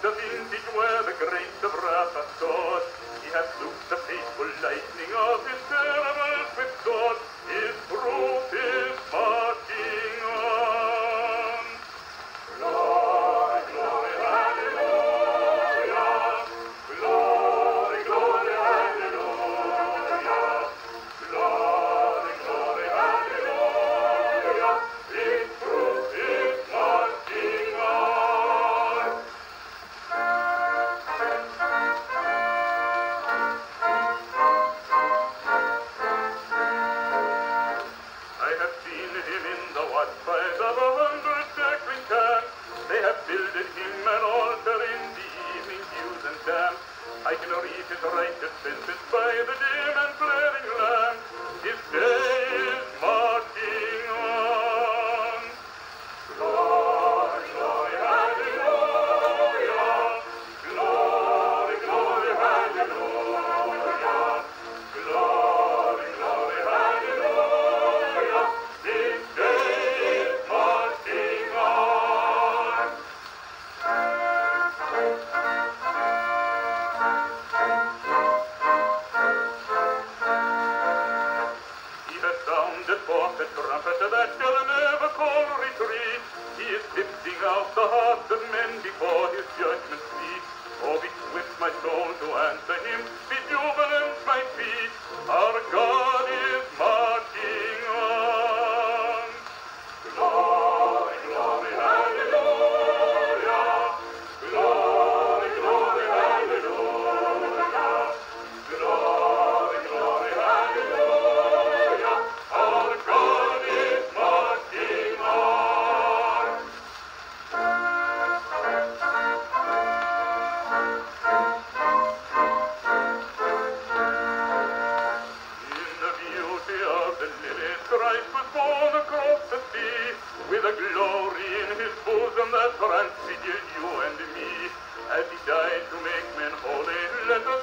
the vintage where the grapes him in the watchfires of a hundred circling camps. They have builded him an altar in the evening dews and damp. I can read his righteous sentence by the dim and flaring lamp. His day the hearts of men before his judgment seat. Oh, be swift, my soul, to answer him. the glory in his bosom that transfigured you and me. As he died to make men holy, let us